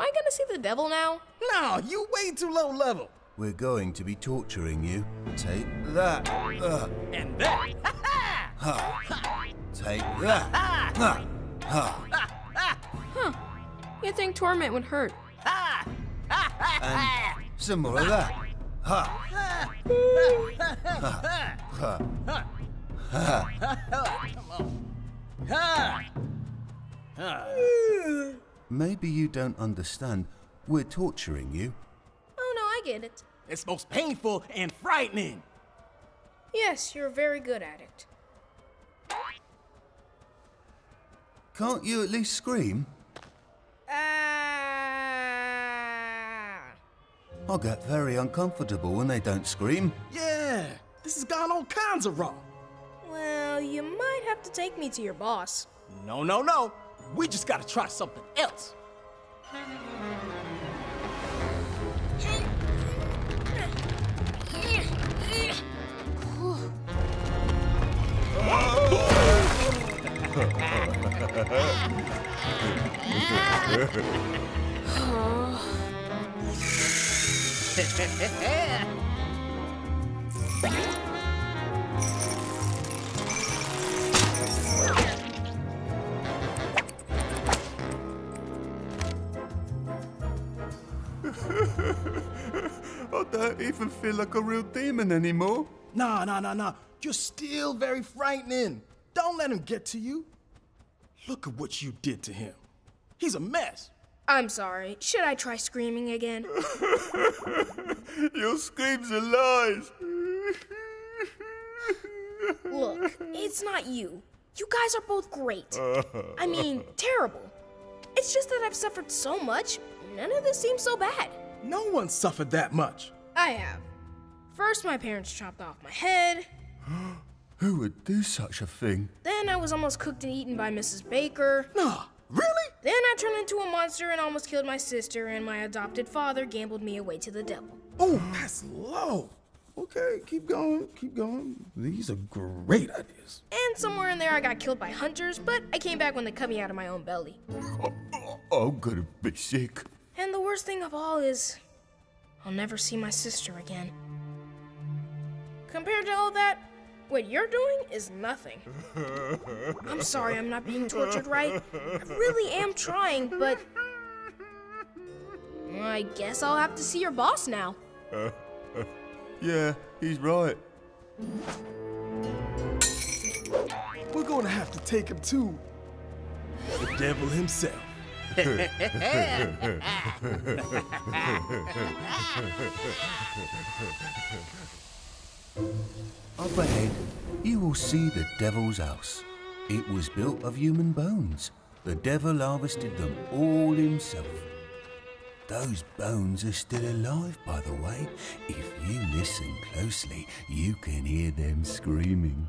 I gonna see the devil now? No, you way too low level. We're going to be torturing you. Take that. Uh, And that. take that. Ha. Ha. You'd think torment would hurt. And some more of that. Ha. Maybe you don't understand. We're torturing you. Oh no, I get it. It's most painful and frightening. Yes, you're very good at it. Can't you at least scream? Ah. I get very uncomfortable when they don't scream. Yeah, this has gone all kinds of wrong. Well, you might have to take me to your boss. No, no, no. We just gotta try something else. I don't even feel like a real demon anymore. Nah, nah, nah, nah. You're still very frightening. Don't let him get to you. Look at what you did to him. He's a mess. I'm sorry. Should I try screaming again? Your screams are lies. Look, it's not you. You guys are both great. I mean, terrible. It's just that I've suffered so much, none of this seems so bad. No one suffered that much. I have. First, my parents chopped off my head. Who would do such a thing? Then I was almost cooked and eaten by Mrs. Baker. Nah, really? Then I turned into a monster and almost killed my sister, and my adopted father gambled me away to the devil. Oh, that's low. Okay, keep going, keep going. These are great ideas. And somewhere in there, I got killed by hunters, but I came back when they cut me out of my own belly. Uh, uh, uh, I'm gonna be sick. Worst thing of all is, I'll never see my sister again. Compared to all that, what you're doing is nothing. I'm sorry I'm not being tortured right. I really am trying, but. I guess I'll have to see your boss now. Yeah, he's right. We're gonna have to take him to the devil himself. Up ahead, you will see the devil's house. It was built of human bones. The devil harvested them all himself. Those bones are still alive, by the way. If you listen closely, you can hear them screaming.